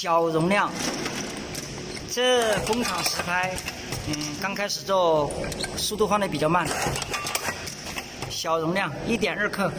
小容量，这工厂实拍，嗯，刚开始做，速度放的比较慢。小容量，一点二克。